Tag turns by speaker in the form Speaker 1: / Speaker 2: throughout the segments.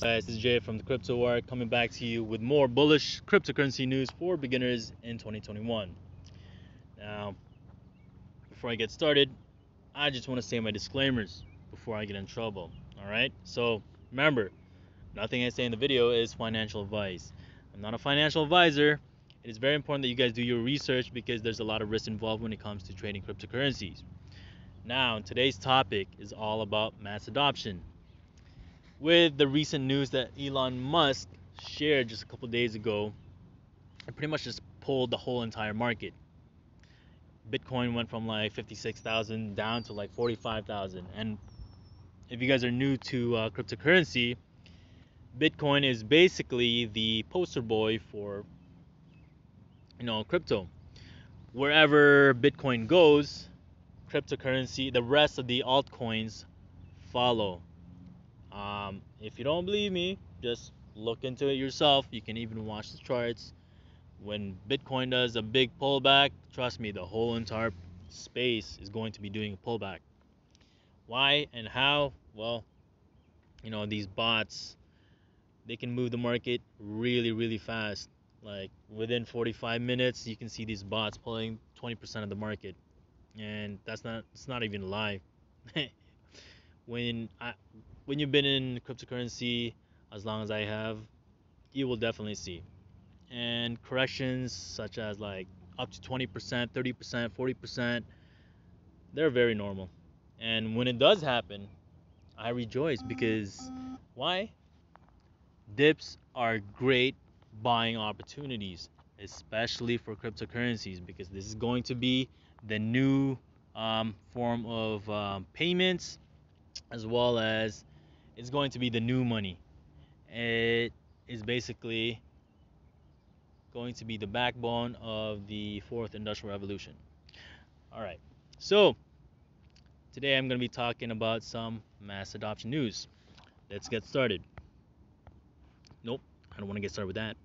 Speaker 1: guys, this is Jay from the Crypto Ark coming back to you with more bullish cryptocurrency news for beginners in 2021. Now, before I get started, I just want to say my disclaimers before I get in trouble. All right? So, remember, nothing I say in the video is financial advice. I'm not a financial advisor. It is very important that you guys do your research because there's a lot of risk involved when it comes to trading cryptocurrencies. Now, today's topic is all about mass adoption with the recent news that Elon Musk shared just a couple days ago, it pretty much just pulled the whole entire market. Bitcoin went from like 56,000 down to like 45,000. And if you guys are new to uh, cryptocurrency, Bitcoin is basically the poster boy for you know crypto. Wherever Bitcoin goes, cryptocurrency, the rest of the altcoins follow. Um, if you don't believe me, just look into it yourself. You can even watch the charts. When Bitcoin does a big pullback, trust me, the whole entire space is going to be doing a pullback. Why and how? Well, you know, these bots, they can move the market really, really fast. Like within 45 minutes, you can see these bots pulling 20% of the market. And that's not, it's not even a lie. when I, when you've been in cryptocurrency as long as I have, you will definitely see. And corrections such as like up to 20%, 30%, 40%, they're very normal. And when it does happen, I rejoice because why? Dips are great buying opportunities, especially for cryptocurrencies, because this is going to be the new um, form of um, payments as well as it's going to be the new money. It is basically going to be the backbone of the fourth industrial revolution. All right, so today I'm going to be talking about some mass adoption news. Let's get started. Nope, I don't want to get started with that.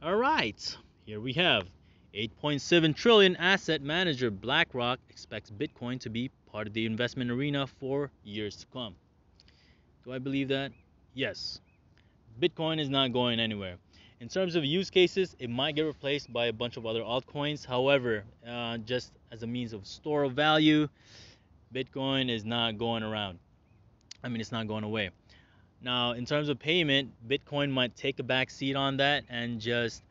Speaker 1: All right, here we have 8.7 trillion asset manager BlackRock expects Bitcoin to be part of the investment arena for years to come. Do I believe that? Yes. Bitcoin is not going anywhere. In terms of use cases, it might get replaced by a bunch of other altcoins. However, uh, just as a means of store of value, Bitcoin is not going around. I mean, it's not going away. Now, in terms of payment, Bitcoin might take a back seat on that and just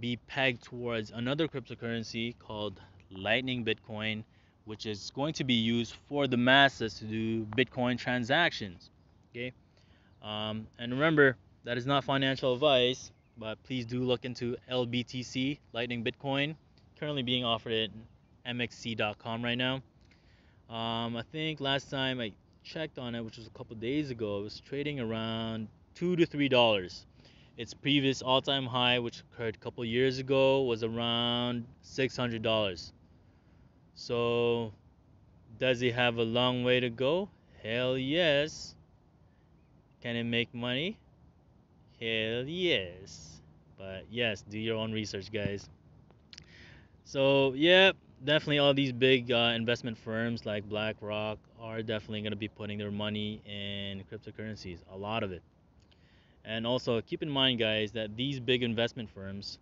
Speaker 1: be pegged towards another cryptocurrency called Lightning Bitcoin, which is going to be used for the masses to do Bitcoin transactions. Okay. Um, and remember, that is not financial advice, but please do look into LBTC, Lightning Bitcoin, currently being offered at mxc.com right now. Um, I think last time I checked on it, which was a couple days ago, it was trading around two to three dollars. Its previous all-time high, which occurred a couple years ago, was around six hundred dollars. So, does it have a long way to go? Hell yes. Can it make money? Hell yes. But yes, do your own research, guys. So, yeah, definitely all these big uh, investment firms like BlackRock are definitely going to be putting their money in cryptocurrencies, a lot of it. And also, keep in mind, guys, that these big investment firms,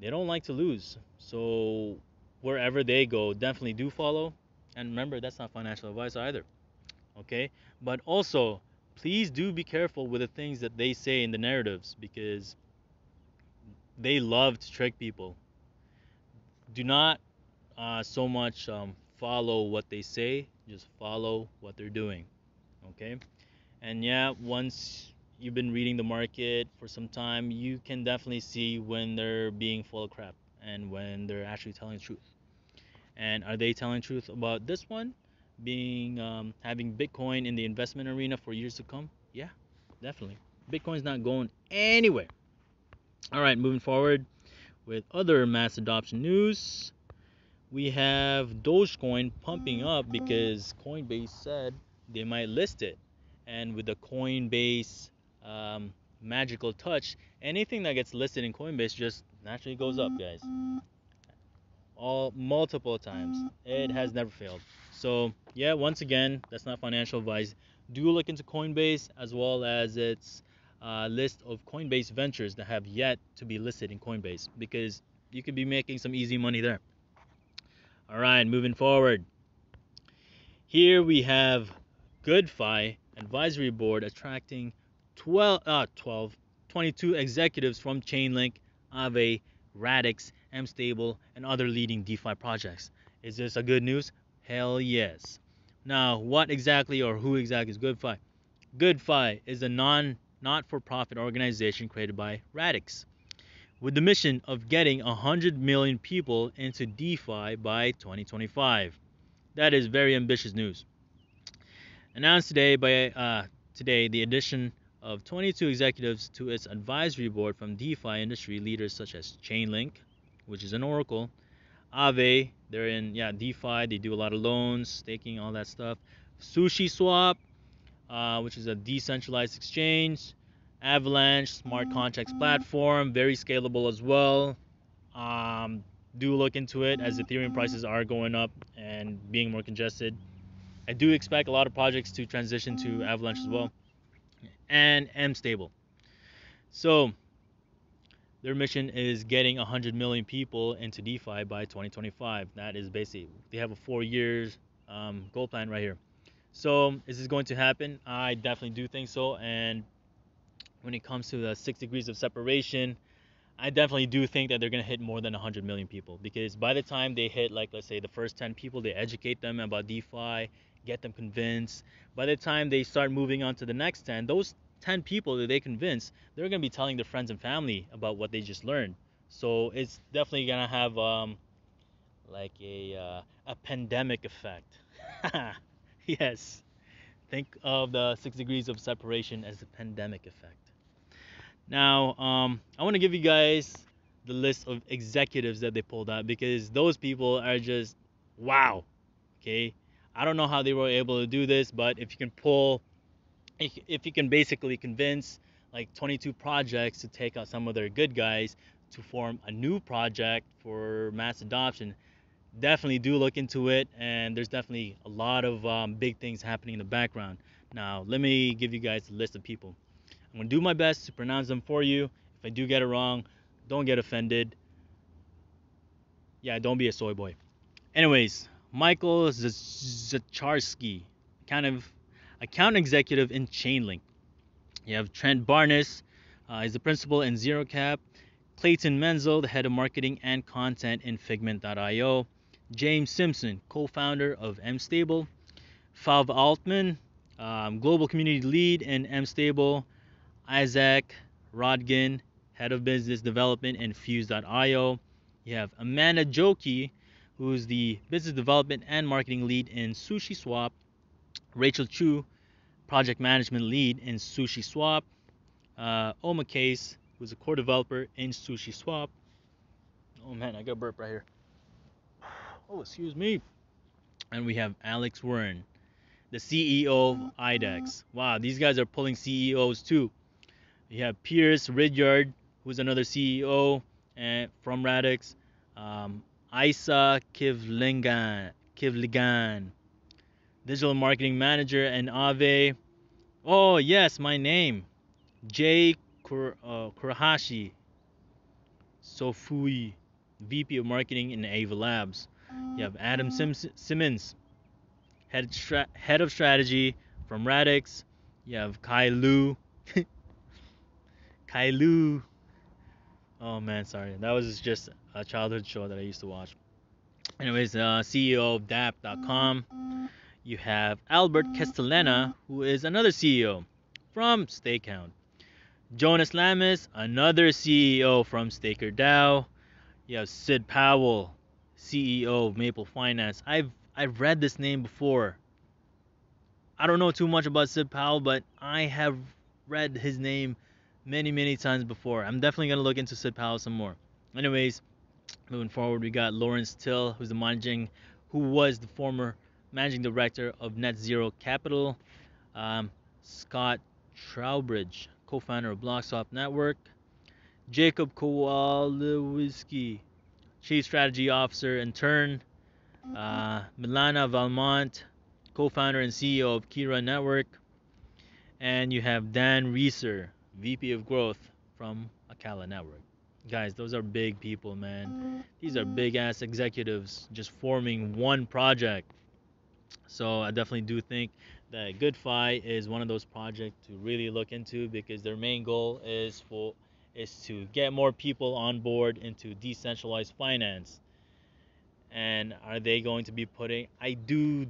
Speaker 1: they don't like to lose. So, wherever they go, definitely do follow. And remember, that's not financial advice either. Okay? But also, please do be careful with the things that they say in the narratives because they love to trick people. Do not uh, so much um, follow what they say, just follow what they're doing. Okay? And yeah, once you've been reading the market for some time, you can definitely see when they're being full of crap and when they're actually telling the truth. And are they telling the truth about this one? Being um, having Bitcoin in the investment arena for years to come? Yeah, definitely. Bitcoin's not going anywhere. All right, moving forward with other mass adoption news. We have Dogecoin pumping up because Coinbase said they might list it. And with the Coinbase um, magical touch, anything that gets listed in Coinbase just naturally goes up, guys. All multiple times. It has never failed. So, yeah, once again, that's not financial advice. do look into Coinbase as well as its uh, list of Coinbase ventures that have yet to be listed in Coinbase because you could be making some easy money there. All right, moving forward. Here we have GoodFi Advisory Board attracting 12, uh, 12 22 executives from Chainlink, Aave, Radix, MStable, and other leading DeFi projects. Is this a good news? Hell yes. Now, what exactly or who exactly is GoodFi? GoodFi is a non not for profit organization created by Radix with the mission of getting 100 million people into DeFi by 2025. That is very ambitious news. Announced today by uh, today the addition of 22 executives to its advisory board from DeFi industry leaders such as Chainlink, which is an Oracle, Aave, they're in yeah DeFi, they do a lot of loans, staking, all that stuff. Sushi Swap, uh, which is a decentralized exchange. Avalanche smart contracts platform, very scalable as well. Um, do look into it as Ethereum prices are going up and being more congested. I do expect a lot of projects to transition to Avalanche as well, and M Stable. So their mission is getting 100 million people into DeFi by 2025. That is basically they have a four years um, goal plan right here. So is this going to happen? I definitely do think so, and when it comes to the six degrees of separation, I definitely do think that they're going to hit more than 100 million people because by the time they hit, like, let's say the first 10 people, they educate them about DeFi, get them convinced. By the time they start moving on to the next 10, those 10 people that they convince, they're going to be telling their friends and family about what they just learned. So it's definitely going to have um, like a, uh, a pandemic effect. yes. Think of the six degrees of separation as a pandemic effect. Now, um, I want to give you guys the list of executives that they pulled out because those people are just wow. Okay, I don't know how they were able to do this, but if you can pull, if you can basically convince like 22 projects to take out some of their good guys to form a new project for mass adoption, definitely do look into it. And there's definitely a lot of um, big things happening in the background. Now, let me give you guys a list of people. I'm going to do my best to pronounce them for you. If I do get it wrong, don't get offended. Yeah, don't be a soy boy. Anyways, Michael Zacharski, kind of account executive in Chainlink. You have Trent Barnes, uh, he's the principal in ZeroCap. Clayton Menzel, the head of marketing and content in Figment.io. James Simpson, co-founder of MStable. Fav Altman, um, global community lead in MStable. Isaac Rodgin, head of business development in Fuse.io. You have Amanda Joki, who's the business development and marketing lead in Sushi Swap. Rachel Chu, project management lead in Sushi Swap. Uh, Omakase, who's a core developer in Sushi Swap. Oh man, I got burp right here. Oh, excuse me. And we have Alex Wearn, the CEO of IDEX. Wow, these guys are pulling CEOs too. You have Piers Ridyard, who's another CEO and from Radix. Um, Isa Kivlingan, Kivligan, digital marketing manager, and Aave. Oh yes, my name, Jay Kur, uh, Kurahashi Sofui, VP of Marketing in Ava Labs. You have Adam Sim- Simmons, head head of strategy from Radix. You have Kai Lu, Kai Lu. Oh man, sorry. That was just a childhood show that I used to watch. Anyways, uh, CEO of Dapp.com. You have Albert Castellana, who is another CEO from StakeHound. Jonas Lamis, another CEO from StakerDAO. You have Sid Powell, CEO of Maple Finance. I've I've read this name before. I don't know too much about Sid Powell, but I have read his name many, many times before. I'm definitely gonna look into Sid Powell some more. Anyways, moving forward, we got Lawrence Till, who's the managing, who was the former managing director of Net Zero Capital. Um, Scott Trowbridge, co-founder of Blockswap Network. Jacob Kowalewski, chief strategy officer in turn. Uh, Milana Valmont, co-founder and CEO of Kira Network. and you have Dan Reecer, VP of Growth from Acala Network. Guys, those are big people, man. These are big ass executives just forming one project. So I definitely do think that GoodFi is one of those projects to really look into because their main goal is for is to get more people on board into decentralized finance. And are they going to be putting I do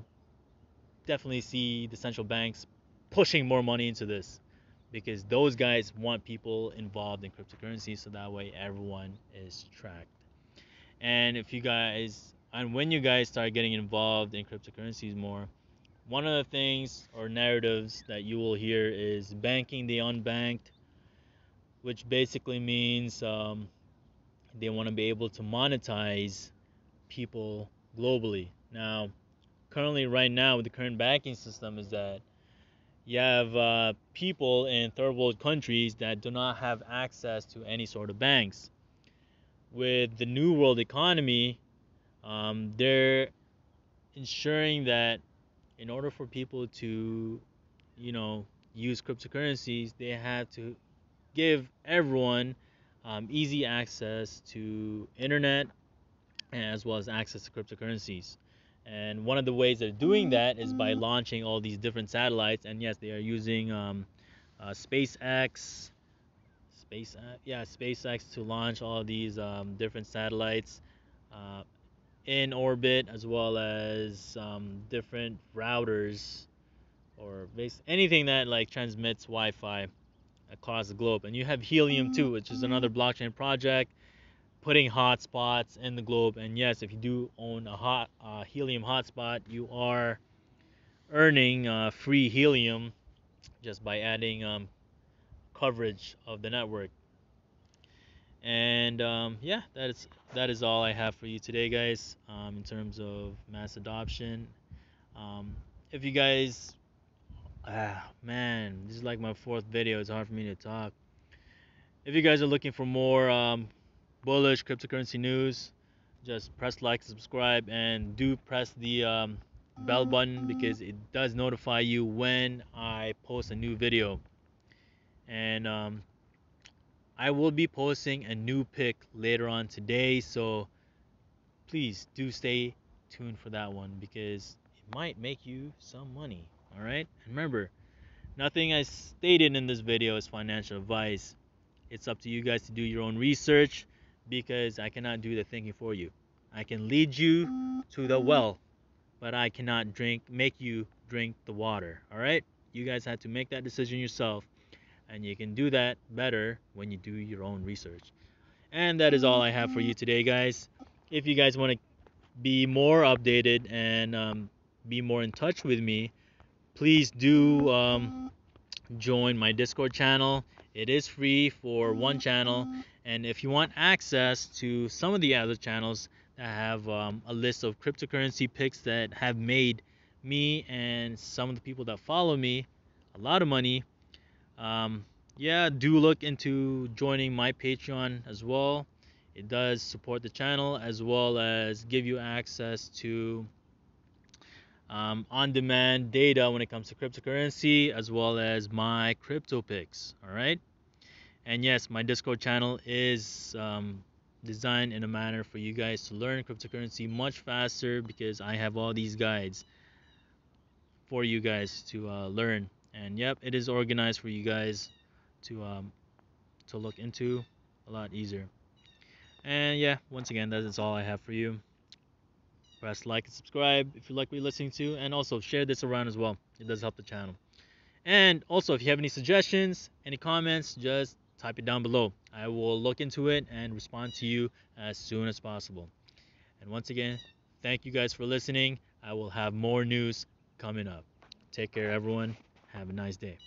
Speaker 1: definitely see the central banks pushing more money into this because those guys want people involved in cryptocurrency so that way everyone is tracked. And if you guys and when you guys start getting involved in cryptocurrencies more, one of the things or narratives that you will hear is banking the unbanked, which basically means um, they want to be able to monetize people globally. Now, currently, right now, with the current banking system, is that you have uh, people in third world countries that do not have access to any sort of banks. With the new world economy, um, they're ensuring that in order for people to, you know, use cryptocurrencies, they have to give everyone um, easy access to internet as well as access to cryptocurrencies. And one of the ways they're doing that is by launching all these different satellites. And yes, they are using um, uh, SpaceX, Space, yeah, SpaceX to launch all these um, different satellites uh, in orbit, as well as um, different routers or anything that like transmits Wi-Fi across the globe. And you have Helium too, which is another blockchain project putting hotspots in the globe. And yes, if you do own a hot uh, helium hotspot, you are earning uh, free helium just by adding um, coverage of the network. And um, yeah, that is that is all I have for you today, guys. Um, in terms of mass adoption, um, if you guys, ah man, this is like my fourth video. It's hard for me to talk. If you guys are looking for more um, bullish cryptocurrency news, just press like, subscribe, and do press the um, bell button because it does notify you when I post a new video. And um, I will be posting a new pick later on today, so please do stay tuned for that one because it might make you some money. All right, and remember, nothing I stated in this video is financial advice. It's up to you guys to do your own research because I cannot do the thinking for you. I can lead you to the well, but I cannot drink make you drink the water. All right? You guys have to make that decision yourself, and you can do that better when you do your own research. And that is all I have for you today, guys. If you guys want to be more updated and um, be more in touch with me, please do um, join my Discord channel. It is free for one channel, and if you want access to some of the other channels that have um, a list of cryptocurrency picks that have made me and some of the people that follow me a lot of money, um, yeah, do look into joining my Patreon as well. It does support the channel as well as give you access to um, on-demand data when it comes to cryptocurrency as well as my crypto picks all right and yes my discord channel is um, designed in a manner for you guys to learn cryptocurrency much faster because i have all these guides for you guys to uh, learn and yep it is organized for you guys to um, to look into a lot easier. And yeah once again that is all i have for you. Press like and subscribe if you like what you're listening to and also share this around as well. It does help the channel. And also if you have any suggestions any comments just type it down below. I will look into it and respond to you as soon as possible. And once again thank you guys for listening. I will have more news coming up. Take care everyone have a nice day